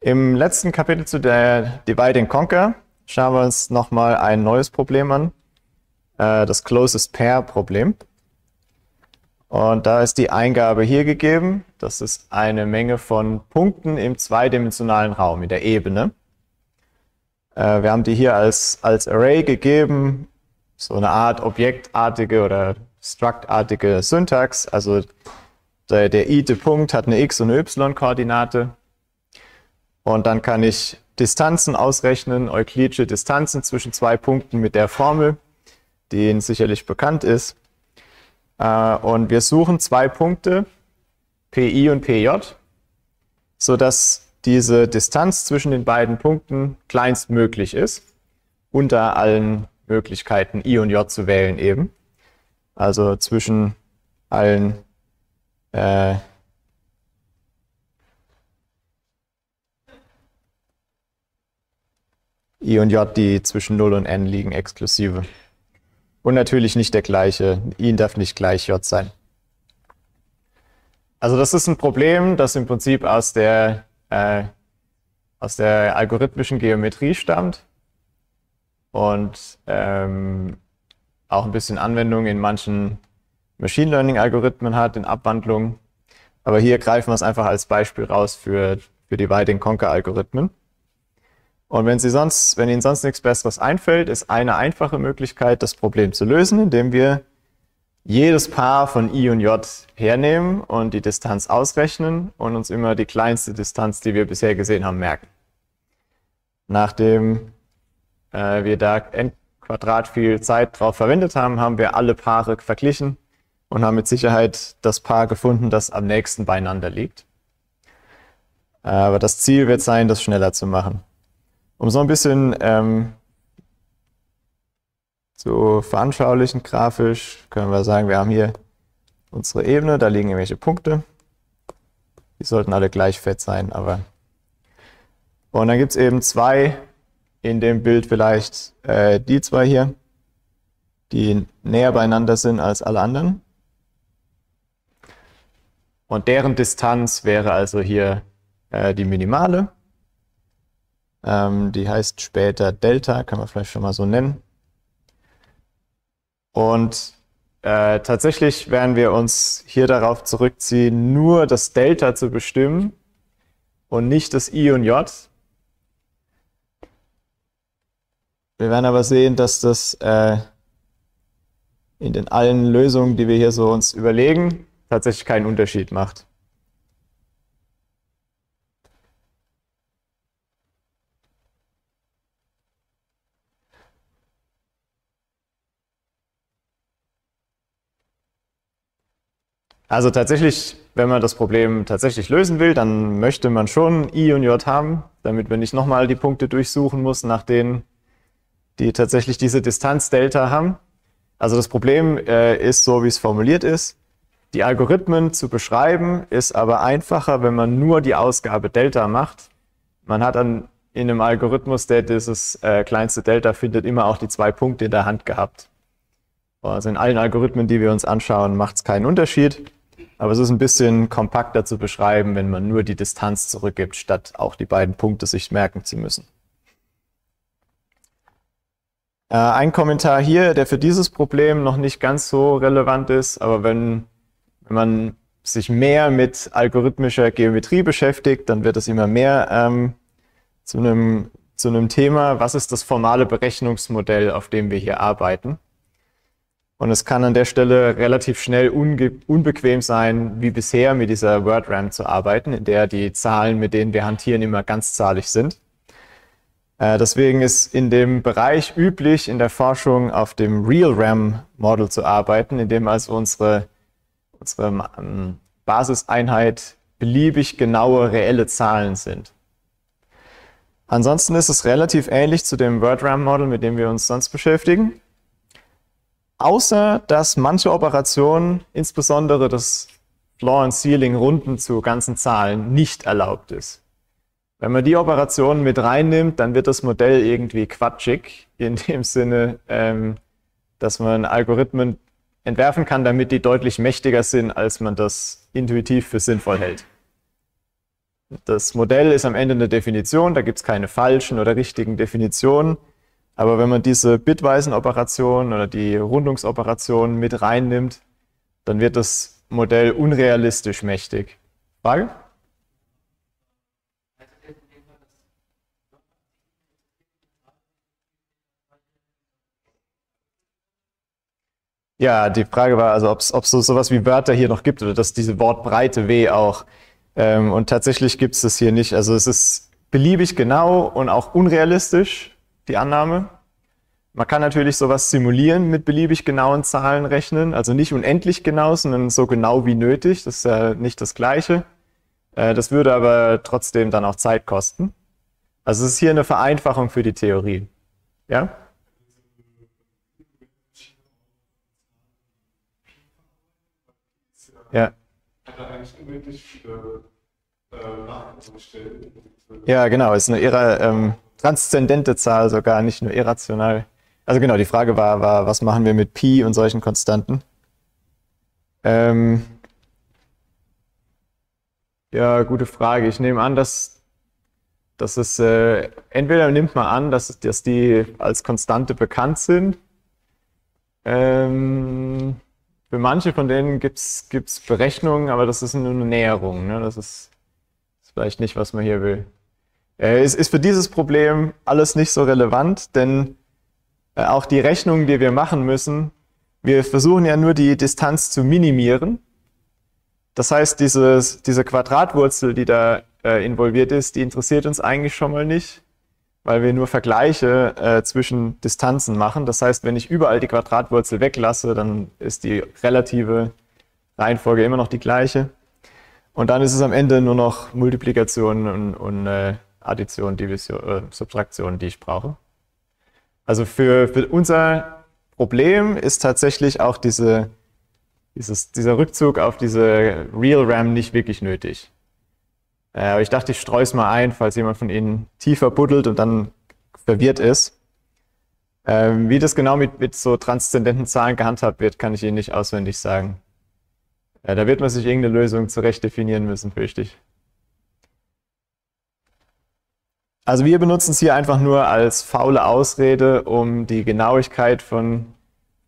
Im letzten Kapitel zu der Divide and Conquer schauen wir uns nochmal ein neues Problem an, äh, das Closest Pair Problem. Und da ist die Eingabe hier gegeben. Das ist eine Menge von Punkten im zweidimensionalen Raum, in der Ebene. Äh, wir haben die hier als, als Array gegeben, so eine Art objektartige oder structartige Syntax. Also der, der ite-Punkt hat eine x- und eine y-Koordinate. Und dann kann ich Distanzen ausrechnen, euklidische Distanzen zwischen zwei Punkten mit der Formel, die Ihnen sicherlich bekannt ist. Äh, und wir suchen zwei Punkte, PI und PJ, sodass diese Distanz zwischen den beiden Punkten kleinstmöglich ist, unter allen Möglichkeiten I und J zu wählen eben. Also zwischen allen äh, I und J, die zwischen 0 und N liegen, exklusive. Und natürlich nicht der gleiche. I darf nicht gleich J sein. Also das ist ein Problem, das im Prinzip aus der, äh, aus der algorithmischen Geometrie stammt und ähm, auch ein bisschen Anwendung in manchen Machine Learning-Algorithmen hat, in Abwandlungen. Aber hier greifen wir es einfach als Beispiel raus für, für Divide-and-Conquer-Algorithmen. Und wenn, Sie sonst, wenn Ihnen sonst nichts Besseres einfällt, ist eine einfache Möglichkeit, das Problem zu lösen, indem wir jedes Paar von i und j hernehmen und die Distanz ausrechnen und uns immer die kleinste Distanz, die wir bisher gesehen haben, merken. Nachdem äh, wir da n Quadrat viel Zeit drauf verwendet haben, haben wir alle Paare verglichen und haben mit Sicherheit das Paar gefunden, das am nächsten beieinander liegt. Aber das Ziel wird sein, das schneller zu machen. Um so ein bisschen ähm, zu veranschaulichen grafisch können wir sagen, wir haben hier unsere Ebene, da liegen irgendwelche Punkte. Die sollten alle gleich fett sein, aber. Und dann gibt es eben zwei, in dem Bild vielleicht äh, die zwei hier, die näher beieinander sind als alle anderen. Und deren Distanz wäre also hier äh, die minimale. Ähm, die heißt später Delta, kann man vielleicht schon mal so nennen. Und äh, tatsächlich werden wir uns hier darauf zurückziehen, nur das Delta zu bestimmen und nicht das I und J. Wir werden aber sehen, dass das äh, in den allen Lösungen, die wir hier so uns überlegen, tatsächlich keinen Unterschied macht. Also tatsächlich, wenn man das Problem tatsächlich lösen will, dann möchte man schon I und J haben, damit man nicht nochmal die Punkte durchsuchen muss, nach denen die tatsächlich diese Distanz Delta haben. Also das Problem äh, ist so, wie es formuliert ist. Die Algorithmen zu beschreiben ist aber einfacher, wenn man nur die Ausgabe Delta macht. Man hat dann in einem Algorithmus, der dieses äh, kleinste Delta findet, immer auch die zwei Punkte in der Hand gehabt. Also in allen Algorithmen, die wir uns anschauen, macht es keinen Unterschied. Aber es ist ein bisschen kompakter zu beschreiben, wenn man nur die Distanz zurückgibt, statt auch die beiden Punkte sich merken zu müssen. Äh, ein Kommentar hier, der für dieses Problem noch nicht ganz so relevant ist, aber wenn, wenn man sich mehr mit algorithmischer Geometrie beschäftigt, dann wird es immer mehr ähm, zu, einem, zu einem Thema, was ist das formale Berechnungsmodell, auf dem wir hier arbeiten. Und es kann an der Stelle relativ schnell unbequem sein, wie bisher mit dieser WordRAM zu arbeiten, in der die Zahlen, mit denen wir hantieren, immer ganzzahlig sind. Äh, deswegen ist in dem Bereich üblich, in der Forschung auf dem RealRAM-Model zu arbeiten, in dem also unsere, unsere ähm, Basiseinheit beliebig genaue reelle Zahlen sind. Ansonsten ist es relativ ähnlich zu dem WordRAM-Model, mit dem wir uns sonst beschäftigen außer dass manche Operationen, insbesondere das Floor and Ceiling Runden zu ganzen Zahlen, nicht erlaubt ist. Wenn man die Operationen mit reinnimmt, dann wird das Modell irgendwie quatschig, in dem Sinne, ähm, dass man Algorithmen entwerfen kann, damit die deutlich mächtiger sind, als man das intuitiv für sinnvoll hält. das Modell ist am Ende eine Definition, da gibt es keine falschen oder richtigen Definitionen. Aber wenn man diese Bitweisen-Operation oder die Rundungsoperation mit reinnimmt, dann wird das Modell unrealistisch mächtig. Frage? Ja, die Frage war also, ob es so sowas wie Wörter hier noch gibt oder dass diese Wortbreite W auch. Ähm, und tatsächlich gibt es das hier nicht. Also es ist beliebig genau und auch unrealistisch, die Annahme. Man kann natürlich sowas simulieren mit beliebig genauen Zahlen rechnen, also nicht unendlich genau, sondern so genau wie nötig. Das ist ja nicht das Gleiche. Äh, das würde aber trotzdem dann auch Zeit kosten. Also es ist hier eine Vereinfachung für die Theorie. Ja? Ja. Ja, genau, ist eine irra, ähm, transzendente Zahl sogar, nicht nur irrational. Also genau, die Frage war, war was machen wir mit Pi und solchen Konstanten? Ähm, ja, gute Frage. Ich nehme an, dass, dass es, äh, entweder nimmt man an, dass, dass die als Konstante bekannt sind. Ähm, für manche von denen gibt es Berechnungen, aber das ist nur eine Näherung. Ne? Das ist, ist, vielleicht nicht, was man hier will. Äh, es ist für dieses Problem alles nicht so relevant, denn äh, auch die Rechnungen, die wir machen müssen, wir versuchen ja nur die Distanz zu minimieren. Das heißt, dieses, diese Quadratwurzel, die da äh, involviert ist, die interessiert uns eigentlich schon mal nicht weil wir nur Vergleiche äh, zwischen Distanzen machen. Das heißt, wenn ich überall die Quadratwurzel weglasse, dann ist die relative Reihenfolge immer noch die gleiche. Und dann ist es am Ende nur noch Multiplikation und, und äh, Addition, Division, äh, Subtraktion, die ich brauche. Also für, für unser Problem ist tatsächlich auch diese, dieses, dieser Rückzug auf diese Real RAM nicht wirklich nötig. Äh, aber ich dachte, ich streue es mal ein, falls jemand von Ihnen tiefer buddelt und dann verwirrt ist. Ähm, wie das genau mit, mit so transzendenten Zahlen gehandhabt wird, kann ich Ihnen nicht auswendig sagen. Äh, da wird man sich irgendeine Lösung zurecht definieren müssen, fürchte ich. Also wir benutzen es hier einfach nur als faule Ausrede, um die Genauigkeit von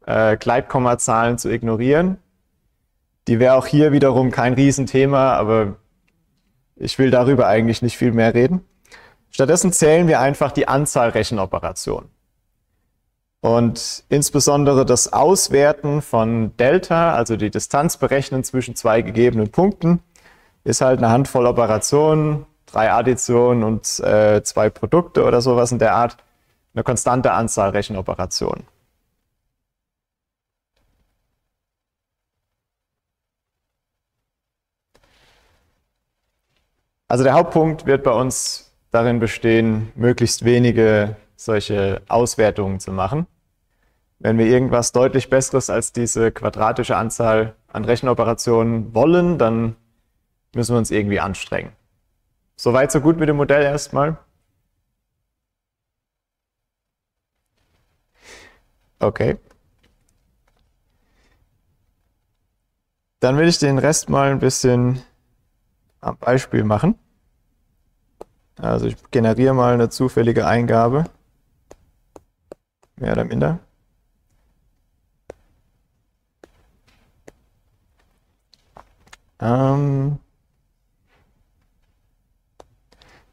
äh, Gleitkommazahlen zu ignorieren. Die wäre auch hier wiederum kein Riesenthema, aber ich will darüber eigentlich nicht viel mehr reden. Stattdessen zählen wir einfach die Anzahl Rechenoperationen. Und insbesondere das Auswerten von Delta, also die Distanz berechnen zwischen zwei gegebenen Punkten, ist halt eine Handvoll Operationen, drei Additionen und äh, zwei Produkte oder sowas in der Art, eine konstante Anzahl Rechenoperationen. Also der Hauptpunkt wird bei uns darin bestehen, möglichst wenige solche Auswertungen zu machen. Wenn wir irgendwas deutlich Besseres als diese quadratische Anzahl an Rechenoperationen wollen, dann müssen wir uns irgendwie anstrengen. Soweit, so gut mit dem Modell erstmal. Okay. Dann will ich den Rest mal ein bisschen am Beispiel machen. Also ich generiere mal eine zufällige Eingabe. Mehr oder minder. Ähm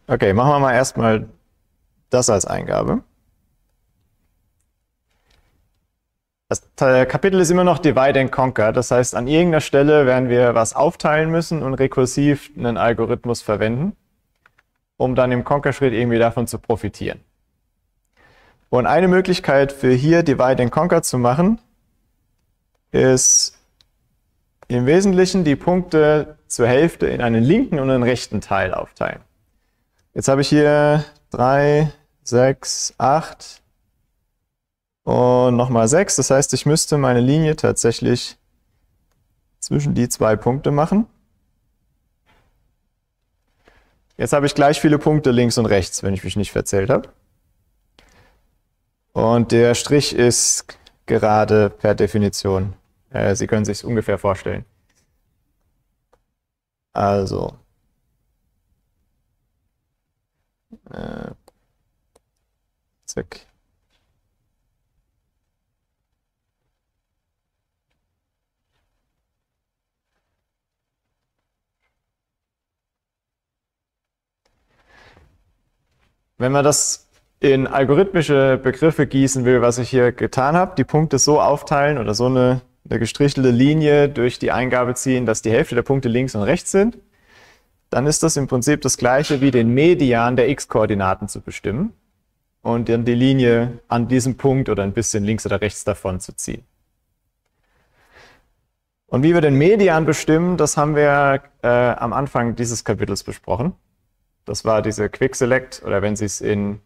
okay, machen wir mal erstmal das als Eingabe. Das Kapitel ist immer noch Divide and Conquer. Das heißt, an irgendeiner Stelle werden wir was aufteilen müssen und rekursiv einen Algorithmus verwenden, um dann im Conquer-Schritt irgendwie davon zu profitieren. Und eine Möglichkeit für hier Divide and Conquer zu machen, ist im Wesentlichen die Punkte zur Hälfte in einen linken und einen rechten Teil aufteilen. Jetzt habe ich hier 3, 6, 8, und nochmal 6. Das heißt, ich müsste meine Linie tatsächlich zwischen die zwei Punkte machen. Jetzt habe ich gleich viele Punkte links und rechts, wenn ich mich nicht verzählt habe. Und der Strich ist gerade per Definition. Äh, Sie können sich ungefähr vorstellen. Also, Äh, zack. Wenn man das in algorithmische Begriffe gießen will, was ich hier getan habe, die Punkte so aufteilen oder so eine, eine gestrichelte Linie durch die Eingabe ziehen, dass die Hälfte der Punkte links und rechts sind, dann ist das im Prinzip das gleiche wie den Median der x-Koordinaten zu bestimmen und dann die Linie an diesem Punkt oder ein bisschen links oder rechts davon zu ziehen. Und wie wir den Median bestimmen, das haben wir äh, am Anfang dieses Kapitels besprochen. Das war diese Quick Select oder wenn Sie es in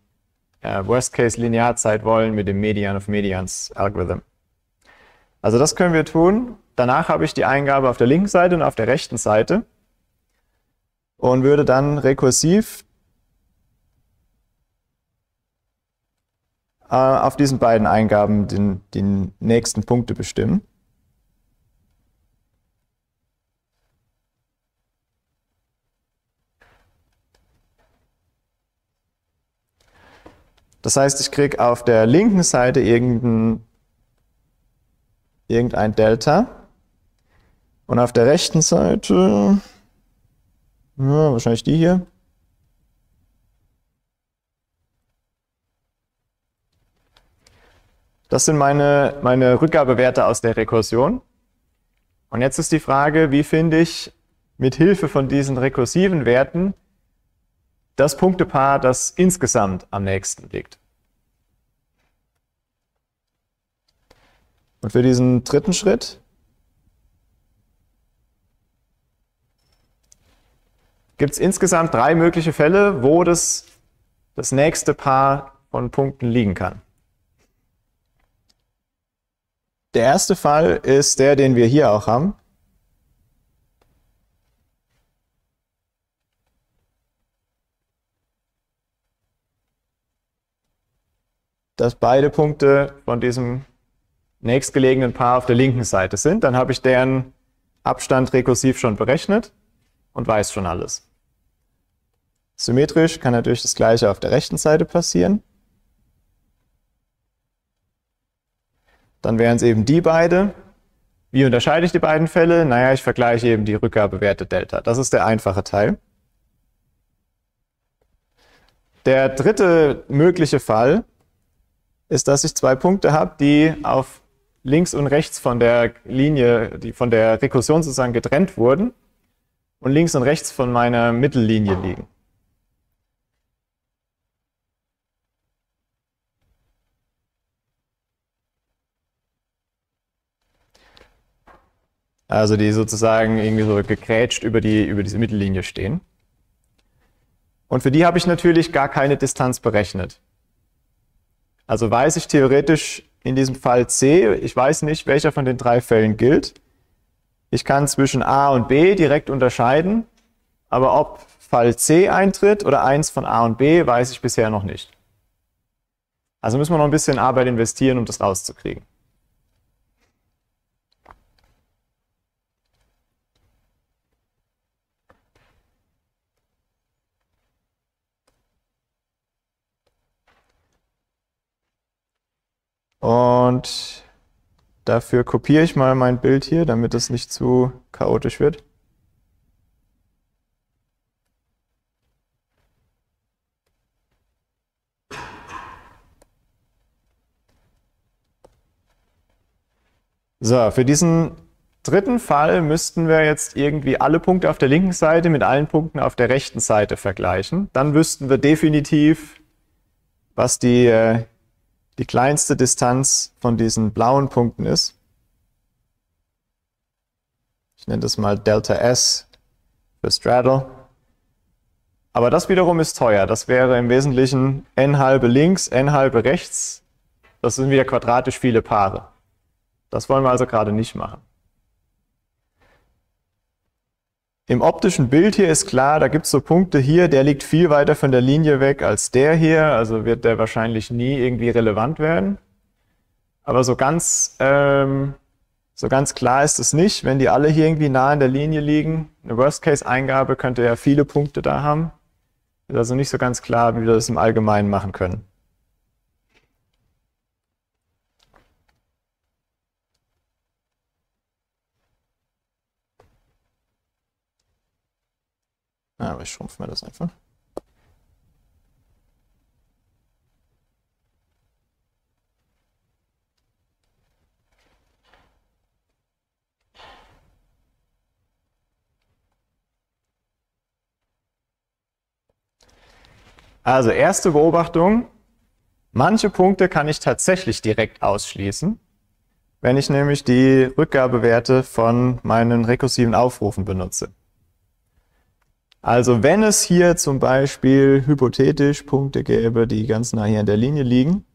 äh, Worst Case Linearzeit wollen mit dem Median of Medians Algorithm. Also das können wir tun. Danach habe ich die Eingabe auf der linken Seite und auf der rechten Seite und würde dann rekursiv äh, auf diesen beiden Eingaben den, die nächsten Punkte bestimmen. Das heißt, ich kriege auf der linken Seite irgendein, irgendein Delta und auf der rechten Seite, ja, wahrscheinlich die hier, Das sind meine, meine Rückgabewerte aus der Rekursion. Und jetzt ist die Frage, wie finde ich mit Hilfe von diesen rekursiven Werten das Punktepaar, das insgesamt am nächsten liegt. Und für diesen dritten Schritt gibt es insgesamt drei mögliche Fälle, wo das, das nächste Paar von Punkten liegen kann. Der erste Fall ist der, den wir hier auch haben. dass beide Punkte von diesem nächstgelegenen Paar auf der linken Seite sind. Dann habe ich deren Abstand rekursiv schon berechnet und weiß schon alles. Symmetrisch kann natürlich das gleiche auf der rechten Seite passieren. Dann wären es eben die beide. Wie unterscheide ich die beiden Fälle? Naja, ich vergleiche eben die Rückgabewerte Delta. Das ist der einfache Teil. Der dritte mögliche Fall ist, dass ich zwei Punkte habe, die auf links und rechts von der Linie, die von der Rekursion sozusagen getrennt wurden und links und rechts von meiner Mittellinie liegen. Also die sozusagen irgendwie so gegrätscht über, die, über diese Mittellinie stehen. Und für die habe ich natürlich gar keine Distanz berechnet. Also weiß ich theoretisch in diesem Fall C, ich weiß nicht, welcher von den drei Fällen gilt. Ich kann zwischen A und B direkt unterscheiden, aber ob Fall C eintritt oder eins von A und B, weiß ich bisher noch nicht. Also müssen wir noch ein bisschen Arbeit investieren, um das rauszukriegen. Und dafür kopiere ich mal mein Bild hier, damit es nicht zu chaotisch wird. So, für diesen dritten Fall müssten wir jetzt irgendwie alle Punkte auf der linken Seite mit allen Punkten auf der rechten Seite vergleichen. Dann wüssten wir definitiv, was die äh, die kleinste Distanz von diesen blauen Punkten ist. Ich nenne das mal Delta S für Straddle. Aber das wiederum ist teuer. Das wäre im Wesentlichen n halbe links, n halbe rechts. Das sind wieder quadratisch viele Paare. Das wollen wir also gerade nicht machen. Im optischen Bild hier ist klar, da gibt es so Punkte hier, der liegt viel weiter von der Linie weg als der hier, also wird der wahrscheinlich nie irgendwie relevant werden. Aber so ganz, ähm, so ganz klar ist es nicht, wenn die alle hier irgendwie nah an der Linie liegen. Eine Worst-Case-Eingabe könnte ja viele Punkte da haben. Ist also nicht so ganz klar, wie wir das im Allgemeinen machen können. Aber ich schrumpfe mir das einfach. Also erste Beobachtung, manche Punkte kann ich tatsächlich direkt ausschließen, wenn ich nämlich die Rückgabewerte von meinen rekursiven Aufrufen benutze. Also wenn es hier zum Beispiel hypothetisch Punkte gäbe, die ganz nah hier an der Linie liegen,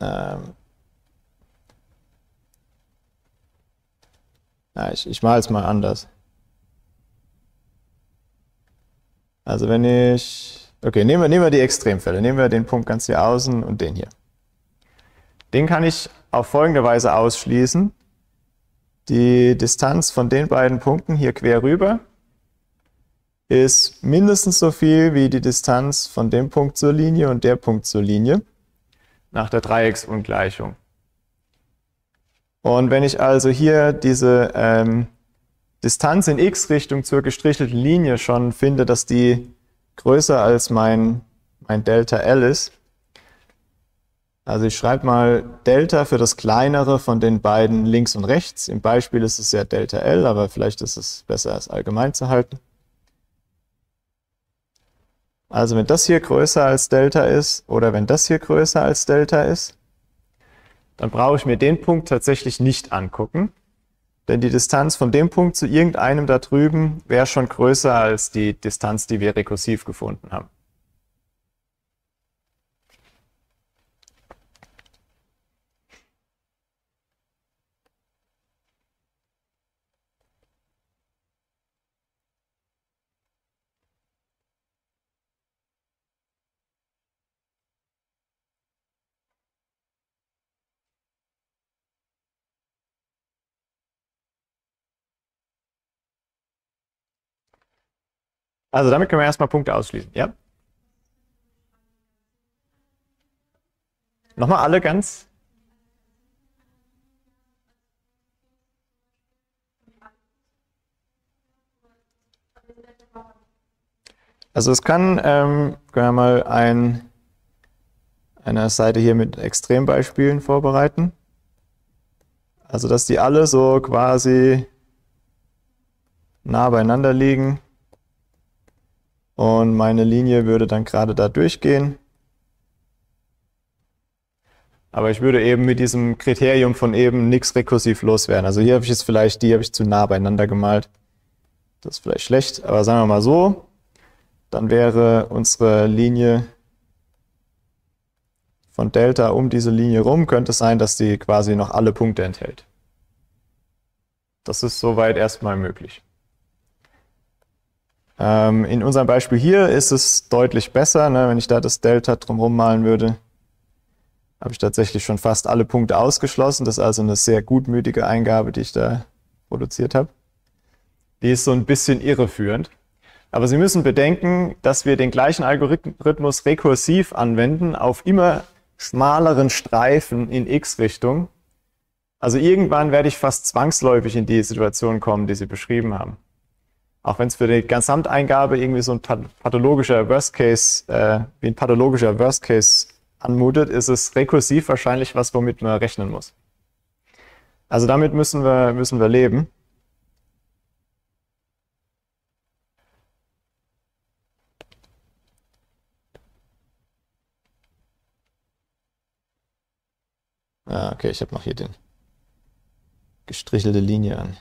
ähm, Ja, ich, ich mache es mal anders. Also wenn ich, okay, nehmen wir, nehmen wir die Extremfälle. Nehmen wir den Punkt ganz hier außen und den hier. Den kann ich auf folgende Weise ausschließen. Die Distanz von den beiden Punkten hier quer rüber ist mindestens so viel wie die Distanz von dem Punkt zur Linie und der Punkt zur Linie nach der Dreiecksungleichung. Und wenn ich also hier diese ähm, Distanz in x-Richtung zur gestrichelten Linie schon finde, dass die größer als mein, mein Delta L ist, also ich schreibe mal Delta für das kleinere von den beiden links und rechts. Im Beispiel ist es ja Delta L, aber vielleicht ist es besser, es allgemein zu halten. Also wenn das hier größer als Delta ist oder wenn das hier größer als Delta ist, dann brauche ich mir den Punkt tatsächlich nicht angucken, denn die Distanz von dem Punkt zu irgendeinem da drüben wäre schon größer als die Distanz, die wir rekursiv gefunden haben. Also damit können wir erstmal Punkte ausschließen. Ja? Nochmal alle ganz. Also es kann, ähm, können wir mal ein, eine Seite hier mit Extrembeispielen vorbereiten. Also dass die alle so quasi nah beieinander liegen. Und meine Linie würde dann gerade da durchgehen. Aber ich würde eben mit diesem Kriterium von eben nichts rekursiv loswerden. Also hier habe ich jetzt vielleicht, die habe ich zu nah beieinander gemalt. Das ist vielleicht schlecht, aber sagen wir mal so. Dann wäre unsere Linie von Delta um diese Linie rum, könnte es sein, dass die quasi noch alle Punkte enthält. Das ist soweit erstmal möglich. Ähm, in unserem Beispiel hier ist es deutlich besser. Ne? Wenn ich da das Delta drumherum malen würde, habe ich tatsächlich schon fast alle Punkte ausgeschlossen. Das ist also eine sehr gutmütige Eingabe, die ich da produziert habe. Die ist so ein bisschen irreführend. Aber Sie müssen bedenken, dass wir den gleichen Algorithmus rekursiv anwenden auf immer schmaleren Streifen in x-Richtung. Also irgendwann werde ich fast zwangsläufig in die Situation kommen, die Sie beschrieben haben auch wenn es für die Gesamteingabe irgendwie so ein pathologischer Worst Case, äh, wie ein pathologischer Worst Case anmutet, ist es rekursiv wahrscheinlich was, womit man rechnen muss. Also damit müssen wir, müssen wir leben. Ah, okay, ich habe noch hier den gestrichelte Linie an.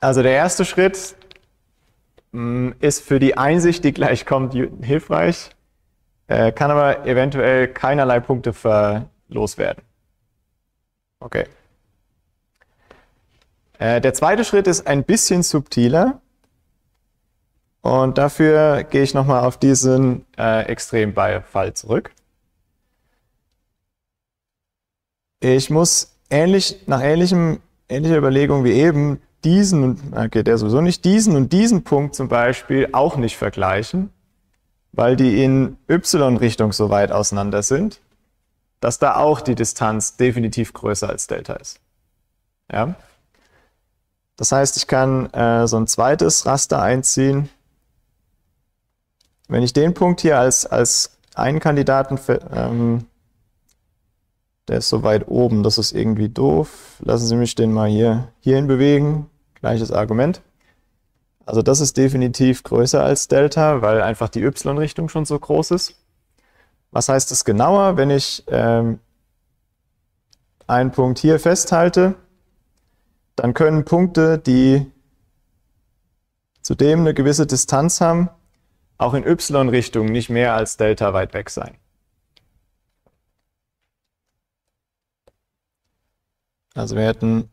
Also der erste Schritt mm, ist für die Einsicht, die gleich kommt, hilfreich, äh, kann aber eventuell keinerlei Punkte verlos werden. Okay. Äh, der zweite Schritt ist ein bisschen subtiler. Und dafür gehe ich nochmal auf diesen äh, Extremfall zurück. Ich muss ähnlich, nach ähnlichem, ähnlicher Überlegung wie eben diesen, okay, der sowieso nicht, diesen und diesen Punkt zum Beispiel auch nicht vergleichen, weil die in y-Richtung so weit auseinander sind, dass da auch die Distanz definitiv größer als Delta ist. Ja? Das heißt, ich kann äh, so ein zweites Raster einziehen. Wenn ich den Punkt hier als, als einen Kandidaten, ähm, der ist so weit oben, das ist irgendwie doof. Lassen Sie mich den mal hier hierhin bewegen. Gleiches Argument. Also das ist definitiv größer als Delta, weil einfach die y-Richtung schon so groß ist. Was heißt das genauer, wenn ich ähm, einen Punkt hier festhalte? Dann können Punkte, die zudem eine gewisse Distanz haben, auch in y-Richtung nicht mehr als Delta weit weg sein. Also wir hätten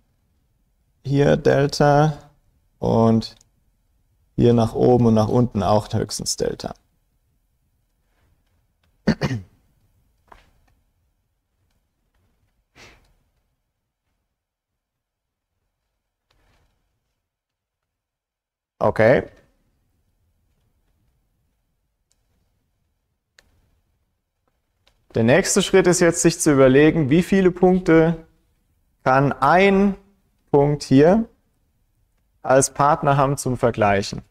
hier Delta und hier nach oben und nach unten auch höchstens Delta. Okay. Der nächste Schritt ist jetzt, sich zu überlegen, wie viele Punkte kann ein Punkt hier als Partner haben zum Vergleichen.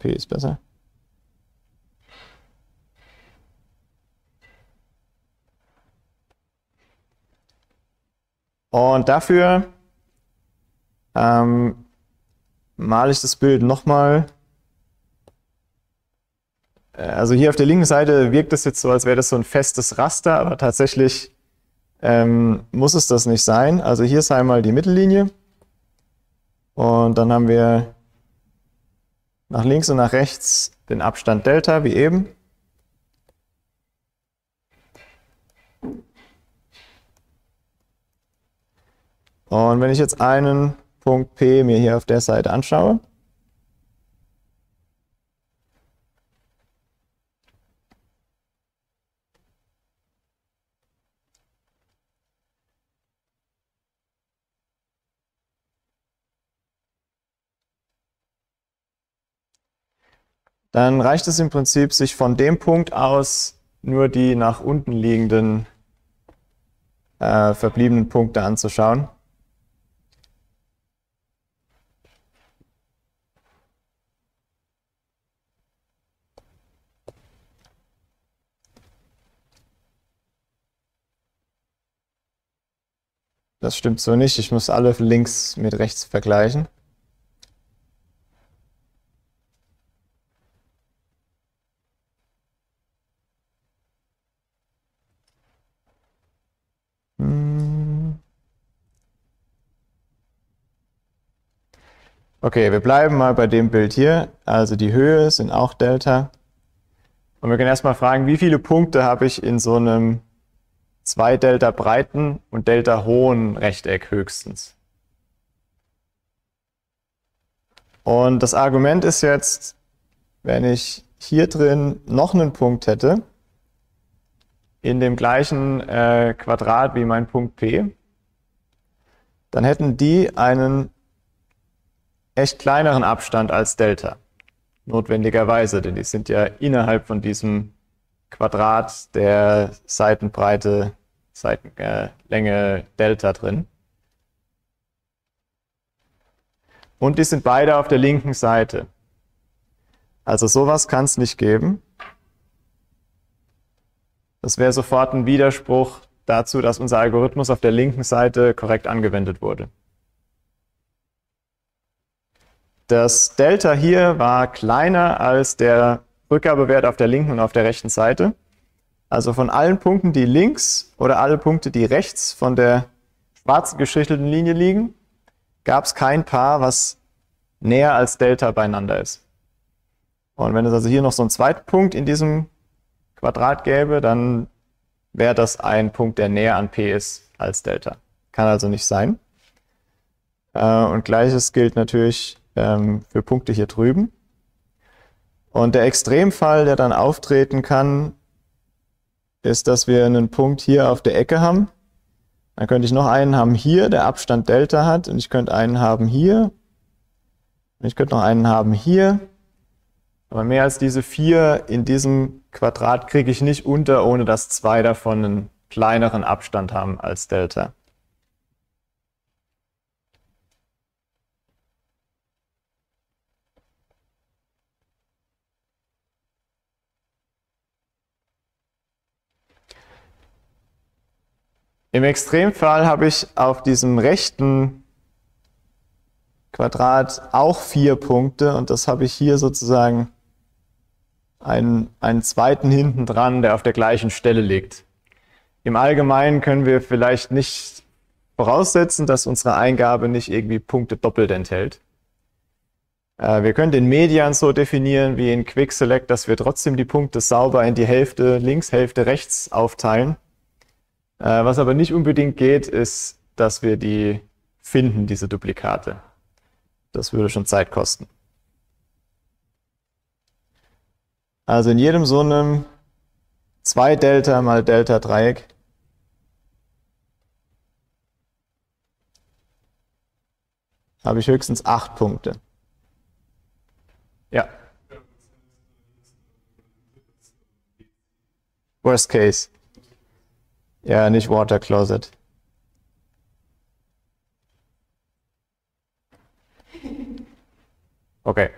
P ist besser. Und dafür ähm, male ich das Bild nochmal. Äh, also hier auf der linken Seite wirkt es jetzt so, als wäre das so ein festes Raster, aber tatsächlich ähm, muss es das nicht sein. Also hier ist einmal die Mittellinie und dann haben wir nach links und nach rechts den Abstand Delta, wie eben. Und wenn ich jetzt einen Punkt P mir hier auf der Seite anschaue, dann reicht es im Prinzip, sich von dem Punkt aus nur die nach unten liegenden äh, verbliebenen Punkte anzuschauen. Das stimmt so nicht. Ich muss alle links mit rechts vergleichen. Hm. Okay, wir bleiben mal bei dem Bild hier. Also die Höhe sind auch Delta. Und wir können erstmal fragen, wie viele Punkte habe ich in so einem zwei Delta breiten und Delta hohen Rechteck höchstens. Und das Argument ist jetzt, wenn ich hier drin noch einen Punkt hätte, in dem gleichen äh, Quadrat wie mein Punkt P, dann hätten die einen echt kleineren Abstand als Delta. Notwendigerweise, denn die sind ja innerhalb von diesem Quadrat der Seitenbreite, Seitenlänge äh, Delta drin. Und die sind beide auf der linken Seite. Also sowas kann es nicht geben. Das wäre sofort ein Widerspruch dazu, dass unser Algorithmus auf der linken Seite korrekt angewendet wurde. Das Delta hier war kleiner als der Rückgabewert auf der linken und auf der rechten Seite. Also von allen Punkten, die links oder alle Punkte, die rechts von der schwarzen geschrichtelten Linie liegen, gab es kein Paar, was näher als Delta beieinander ist. Und wenn es also hier noch so einen zweiten Punkt in diesem Quadrat gäbe, dann wäre das ein Punkt, der näher an P ist als Delta. Kann also nicht sein. Äh, und gleiches gilt natürlich ähm, für Punkte hier drüben. Und der Extremfall, der dann auftreten kann, ist, dass wir einen Punkt hier auf der Ecke haben. Dann könnte ich noch einen haben hier, der Abstand Delta hat. Und ich könnte einen haben hier. Und ich könnte noch einen haben hier. Aber mehr als diese vier in diesem Quadrat kriege ich nicht unter, ohne dass zwei davon einen kleineren Abstand haben als Delta. Im Extremfall habe ich auf diesem rechten Quadrat auch vier Punkte und das habe ich hier sozusagen einen, einen zweiten hinten dran, der auf der gleichen Stelle liegt. Im Allgemeinen können wir vielleicht nicht voraussetzen, dass unsere Eingabe nicht irgendwie Punkte doppelt enthält. Äh, wir können den Median so definieren wie in Quick Select, dass wir trotzdem die Punkte sauber in die Hälfte links, Hälfte rechts aufteilen. Äh, was aber nicht unbedingt geht, ist, dass wir die finden, diese Duplikate. Das würde schon Zeit kosten. Also in jedem so einem 2 Delta mal Delta Dreieck habe ich höchstens 8 Punkte. Ja. Worst case. Ja, nicht Water Closet. Okay.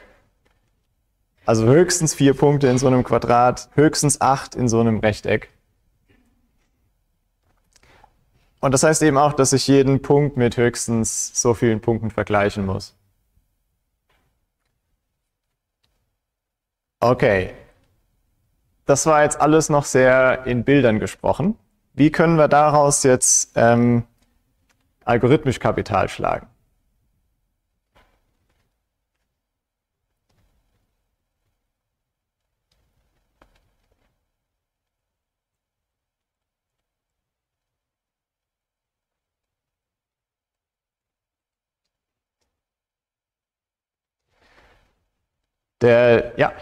Also höchstens vier Punkte in so einem Quadrat, höchstens acht in so einem Rechteck. Und das heißt eben auch, dass ich jeden Punkt mit höchstens so vielen Punkten vergleichen muss. Okay. Das war jetzt alles noch sehr in Bildern gesprochen. Wie können wir daraus jetzt ähm, algorithmisch Kapital schlagen? Der, ja.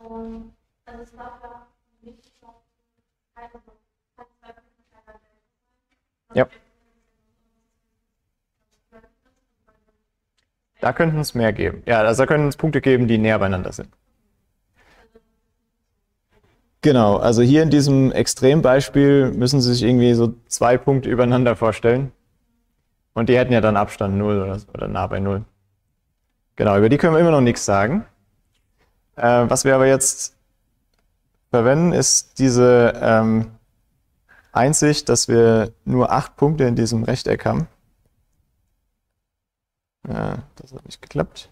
Ähm, also es war ja. Da könnten es mehr geben. Ja, also da können es Punkte geben, die näher beieinander sind. Genau, also hier in diesem Extrembeispiel müssen Sie sich irgendwie so zwei Punkte übereinander vorstellen. Und die hätten ja dann Abstand 0 oder, oder nah bei 0. Genau, über die können wir immer noch nichts sagen. Äh, was wir aber jetzt verwenden, ist diese ähm, Einsicht, dass wir nur acht Punkte in diesem Rechteck haben. Ja, das hat nicht geklappt.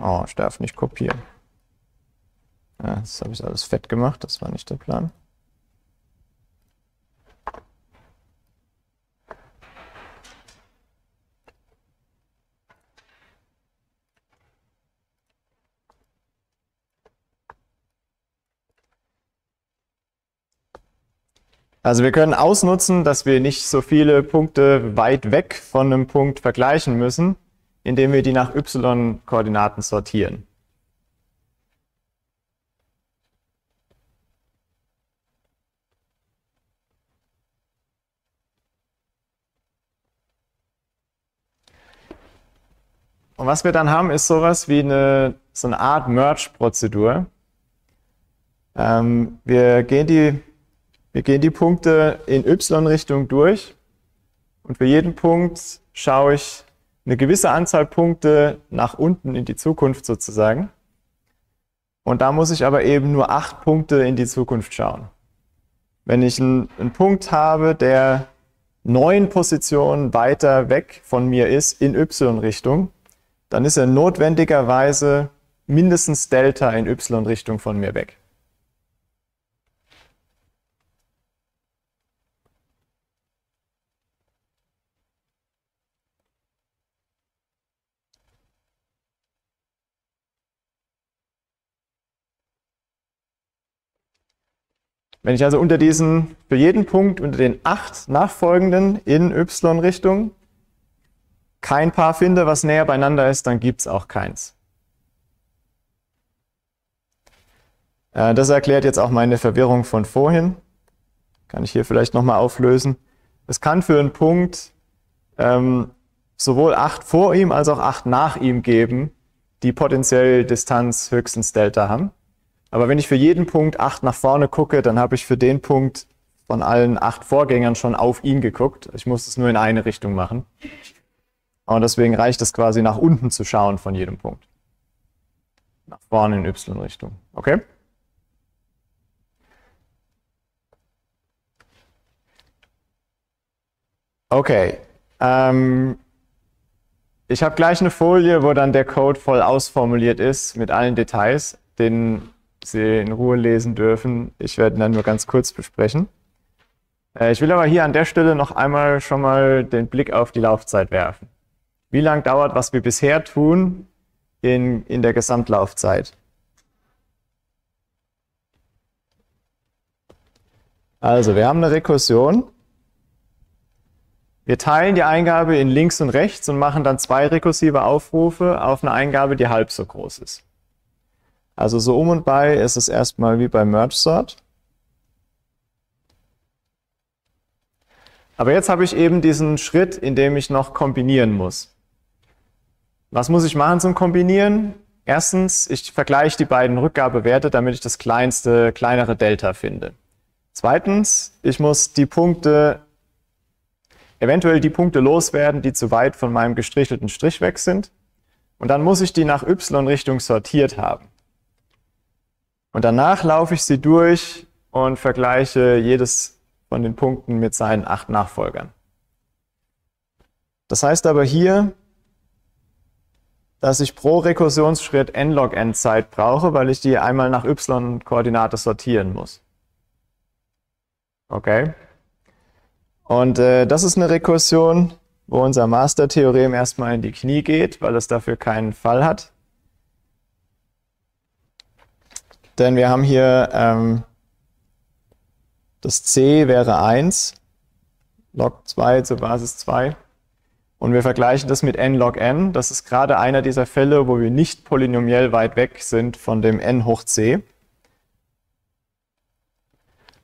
Oh, ich darf nicht kopieren. Ja, das habe ich alles fett gemacht, das war nicht der Plan. Also wir können ausnutzen, dass wir nicht so viele Punkte weit weg von einem Punkt vergleichen müssen, indem wir die nach y-Koordinaten sortieren. Und was wir dann haben, ist sowas wie eine, so eine Art Merge-Prozedur. Ähm, wir gehen die wir gehen die Punkte in y-Richtung durch und für jeden Punkt schaue ich eine gewisse Anzahl Punkte nach unten in die Zukunft sozusagen. Und da muss ich aber eben nur acht Punkte in die Zukunft schauen. wenn ich einen, Punkt habe, der neun Positionen weiter weg von mir ist in y-Richtung, dann ist er notwendigerweise mindestens Delta in y-Richtung von mir weg. Wenn ich also unter diesen, für jeden Punkt unter den acht nachfolgenden in y-Richtung kein Paar finde, was näher beieinander ist, dann gibt es auch keins. Äh, das erklärt jetzt auch meine Verwirrung von vorhin. Kann ich hier vielleicht nochmal auflösen. Es kann für einen Punkt ähm, sowohl acht vor ihm als auch acht nach ihm geben, die potenziell Distanz höchstens Delta haben. Aber wenn ich für jeden Punkt acht nach vorne gucke, dann habe ich für den Punkt von allen acht Vorgängern schon auf ihn geguckt. Ich muss es nur in eine Richtung machen. Und deswegen reicht es quasi nach unten zu schauen von jedem Punkt. Nach vorne in Y-Richtung. Okay? Okay. Ähm, ich habe gleich eine Folie, wo dann der Code voll ausformuliert ist mit allen Details. Den Sie in Ruhe lesen dürfen. Ich werde dann nur ganz kurz besprechen. Äh, ich will aber hier an der Stelle noch einmal schon mal den Blick auf die Laufzeit werfen. Wie lang dauert, was wir bisher tun, in, in der Gesamtlaufzeit? Also, wir haben eine Rekursion. Wir teilen die Eingabe in links und rechts und machen dann zwei rekursive Aufrufe auf eine Eingabe, die halb so groß ist. Also so um und bei ist es erstmal wie bei Merge Sort. Aber jetzt habe ich eben diesen Schritt, in dem ich noch kombinieren muss. Was muss ich machen zum Kombinieren? Erstens, ich vergleiche die beiden Rückgabewerte, damit ich das kleinste, kleinere Delta finde. Zweitens, ich muss die Punkte, eventuell die Punkte loswerden, die zu weit von meinem gestrichelten Strich weg sind. Und dann muss ich die nach y-Richtung sortiert haben. Und danach laufe ich sie durch und vergleiche jedes von den Punkten mit seinen acht Nachfolgern. Das heißt aber hier, dass ich pro Rekursionsschritt n log n Zeit brauche, weil ich die einmal nach y-Koordinate sortieren muss. Okay? Und äh, das ist eine Rekursion, wo unser Master-Theorem erstmal in die Knie geht, weil es dafür keinen Fall hat. Denn wir haben hier ähm, das c wäre 1, log 2 zur Basis 2. Und wir vergleichen das mit n log n. Das ist gerade einer dieser Fälle, wo wir nicht polynomiell weit weg sind von dem n hoch c.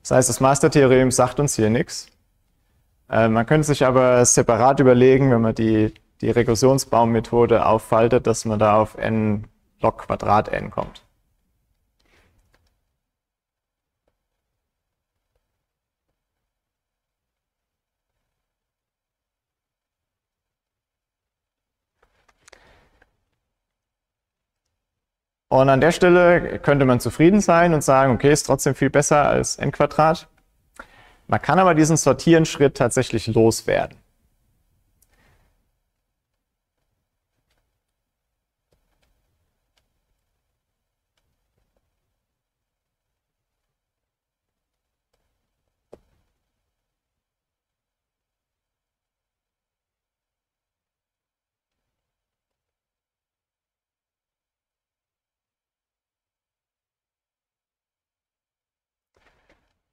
Das heißt, das Mastertheorem sagt uns hier nichts. Äh, man könnte sich aber separat überlegen, wenn man die, die Rekursionsbaummethode auffaltet, dass man da auf n log Quadrat n kommt. Und an der Stelle könnte man zufrieden sein und sagen, okay, ist trotzdem viel besser als n Quadrat. Man kann aber diesen Sortieren-Schritt tatsächlich loswerden.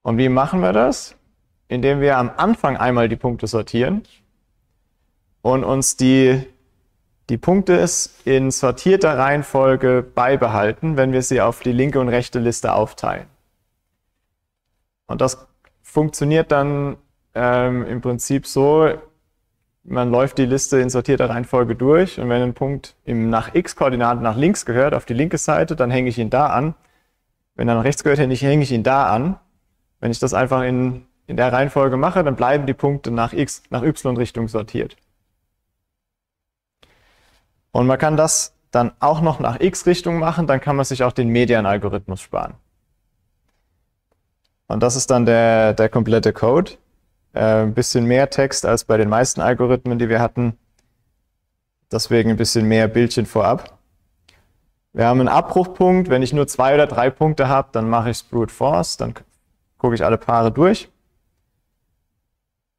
Und wie machen wir das? Indem wir am Anfang einmal die Punkte sortieren und uns die, die Punkte in sortierter Reihenfolge beibehalten, wenn wir sie auf die linke und rechte Liste aufteilen. Und das funktioniert dann ähm, im Prinzip so, man läuft die Liste in sortierter Reihenfolge durch und wenn ein Punkt im nach x-Koordinaten nach links gehört, auf die linke Seite, dann hänge ich ihn da an. Wenn er nach rechts gehört, hänge ich ihn da an. Wenn ich das einfach in, in der Reihenfolge mache, dann bleiben die Punkte nach x, nach y-Richtung sortiert. Und man kann das dann auch noch nach x-Richtung machen, dann kann man sich auch den Median-Algorithmus sparen. Und das ist dann der, der komplette Code. Äh, ein bisschen mehr Text als bei den meisten Algorithmen, die wir hatten. Deswegen ein bisschen mehr Bildchen vorab. Wir haben einen Abbruchpunkt. Wenn ich nur zwei oder drei Punkte habe, dann mache ich Brute Force. Dann gucke ich alle Paare durch.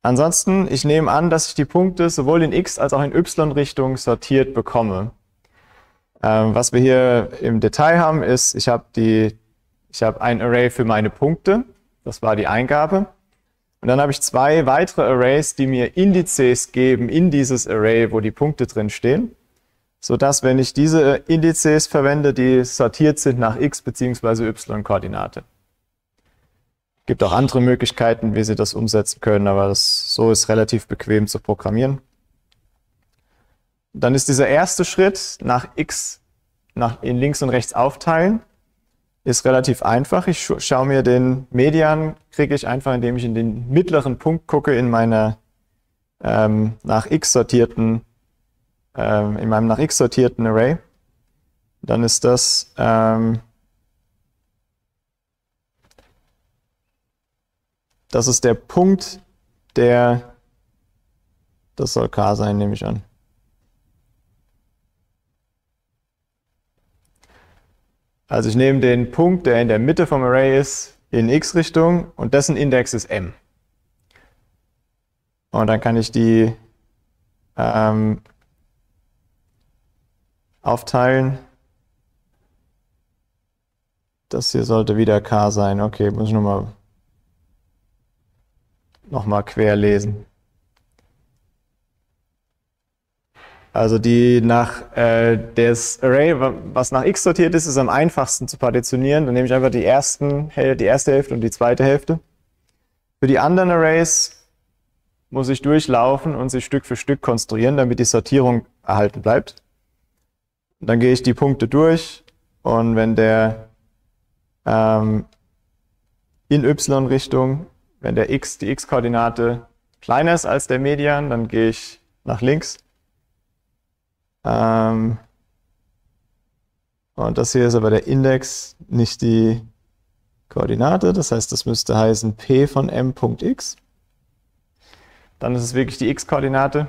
Ansonsten, ich nehme an, dass ich die Punkte sowohl in x- als auch in y-Richtung sortiert bekomme. Ähm, was wir hier im Detail haben, ist, ich habe die, ein Array für meine Punkte. Das war die Eingabe. Und dann habe ich zwei weitere Arrays, die mir Indizes geben in dieses Array, wo die Punkte drin stehen. Sodass, wenn ich diese Indizes verwende, die sortiert sind nach x bzw. y-Koordinate. Gibt auch andere Möglichkeiten, wie Sie das umsetzen können, aber das, so ist relativ bequem zu programmieren. Dann ist dieser erste Schritt nach x nach in links und rechts aufteilen. Ist relativ einfach. Ich scha schaue mir den Median, kriege ich einfach, indem ich in den mittleren Punkt gucke in meiner ähm, nach x sortierten, ähm, in meinem nach x sortierten Array. Dann ist das ähm, Das ist der Punkt, der, das soll k sein, nehme ich an. Also ich nehme den Punkt, der in der Mitte vom Array ist, in x-Richtung und dessen Index ist m. Und dann kann ich die ähm, aufteilen. Das hier sollte wieder k sein. Okay, muss ich nochmal nochmal quer lesen. Also die nach äh, das Array, was nach x sortiert ist, ist am einfachsten zu partitionieren. Dann nehme ich einfach die, ersten, die erste Hälfte und die zweite Hälfte. Für die anderen Arrays muss ich durchlaufen und sie Stück für Stück konstruieren, damit die Sortierung erhalten bleibt. Dann gehe ich die Punkte durch und wenn der ähm, in y-Richtung wenn der x, die x-Koordinate kleiner ist als der Median, dann gehe ich nach links. Ähm und das hier ist aber der Index, nicht die Koordinate. Das heißt, das müsste heißen p von m.x. Dann ist es wirklich die x-Koordinate,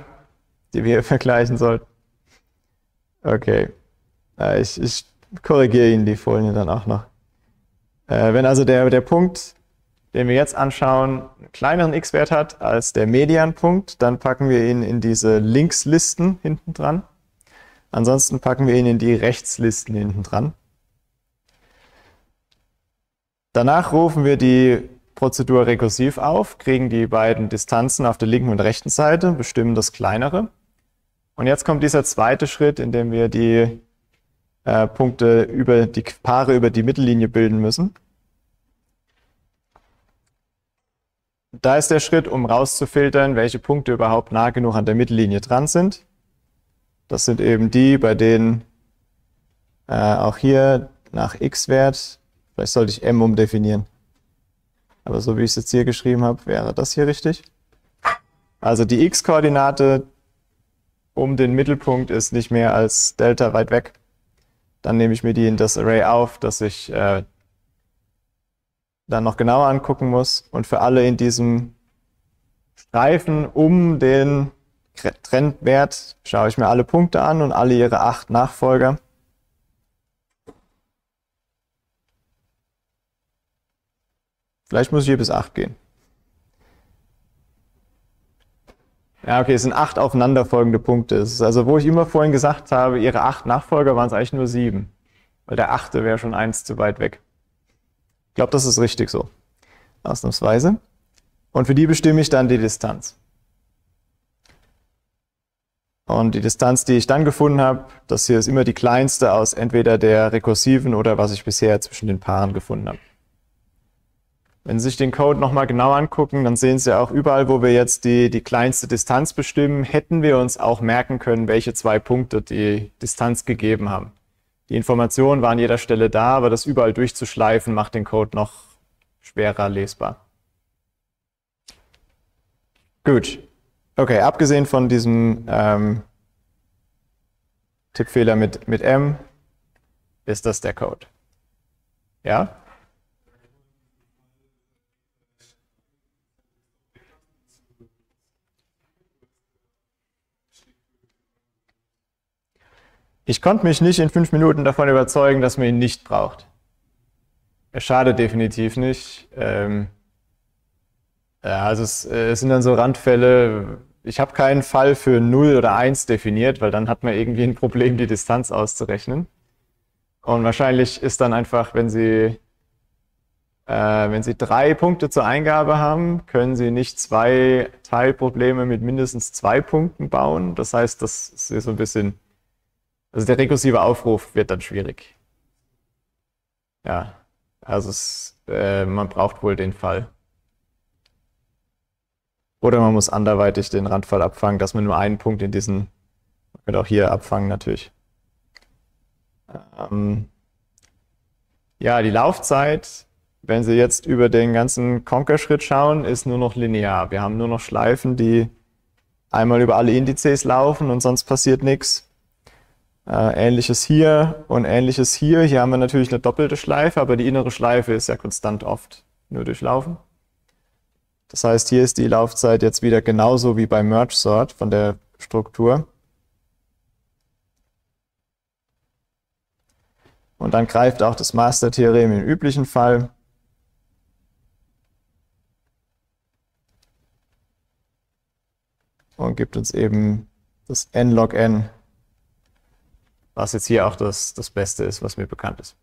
die wir hier vergleichen sollten. Okay. Äh, ich, ich korrigiere Ihnen die Folien dann auch noch. Äh, wenn also der, der Punkt den wir jetzt anschauen, einen kleineren x-Wert hat als der Medianpunkt, dann packen wir ihn in diese Linkslisten hinten dran. Ansonsten packen wir ihn in die Rechtslisten hinten dran. Danach rufen wir die Prozedur rekursiv auf, kriegen die beiden Distanzen auf der linken und rechten Seite, bestimmen das kleinere. Und jetzt kommt dieser zweite Schritt, in dem wir die äh, Punkte über die Paare über die Mittellinie bilden müssen. Da ist der Schritt, um rauszufiltern, welche Punkte überhaupt nah genug an der Mittellinie dran sind. Das sind eben die, bei denen äh, auch hier nach x-Wert, vielleicht sollte ich m umdefinieren. Aber so wie ich es jetzt hier geschrieben habe, wäre das hier richtig. Also die x-Koordinate um den Mittelpunkt ist nicht mehr als Delta weit weg. Dann nehme ich mir die in das Array auf, das ich äh, dann noch genauer angucken muss. Und für alle in diesem Streifen um den Trendwert schaue ich mir alle Punkte an und alle ihre acht Nachfolger. Vielleicht muss ich hier bis 8 gehen. Ja, okay, es sind acht aufeinanderfolgende Punkte. Also, wo ich immer vorhin gesagt habe, ihre acht Nachfolger waren es eigentlich nur sieben. Weil der achte wäre schon eins zu weit weg. Ich glaube, das ist richtig so. Ausnahmsweise. Und für die bestimme ich dann die Distanz. Und die Distanz, die ich dann gefunden habe, das hier ist immer die kleinste aus entweder der rekursiven oder was ich bisher zwischen den Paaren gefunden habe. Wenn Sie sich den Code nochmal genau angucken, dann sehen Sie auch überall, wo wir jetzt die, die kleinste Distanz bestimmen, hätten wir uns auch merken können, welche zwei Punkte die Distanz gegeben haben. Die Informationen waren an jeder Stelle da, aber das überall durchzuschleifen macht den Code noch schwerer lesbar. Gut. Okay, abgesehen von diesem ähm, Tippfehler mit, mit M, ist das der Code. Ja? Ich konnte mich nicht in fünf Minuten davon überzeugen, dass man ihn nicht braucht. Er schadet definitiv nicht. Ähm, ja, also es, äh, es sind dann so Randfälle. Ich habe keinen Fall für 0 oder 1 definiert, weil dann hat man irgendwie ein Problem, die Distanz auszurechnen. Und wahrscheinlich ist dann einfach, wenn Sie, äh, wenn Sie drei Punkte zur Eingabe haben, können Sie nicht zwei Teilprobleme mit mindestens zwei Punkten bauen. Das heißt, das ist so ein bisschen, also der rekursive Aufruf wird dann schwierig. Ja, also es, äh, man braucht wohl den Fall. Oder man muss anderweitig den Randfall abfangen, dass man nur einen Punkt in diesen, man könnte auch hier abfangen natürlich. Ähm, ja, die Laufzeit, wenn Sie jetzt über den ganzen Conquer-Schritt schauen, ist nur noch linear. Wir haben nur noch Schleifen, die einmal über alle Indizes laufen und sonst passiert nichts. Äh, ähnliches hier und ähnliches hier. Hier haben wir natürlich eine doppelte Schleife, aber die innere Schleife ist ja konstant oft nur durchlaufen. Das heißt, hier ist die Laufzeit jetzt wieder genauso wie bei Merge Sort von der Struktur. Und dann greift auch das Master-Theorem im üblichen Fall. Und gibt uns eben das n log n, was jetzt hier auch das, das Beste ist, was mir bekannt ist.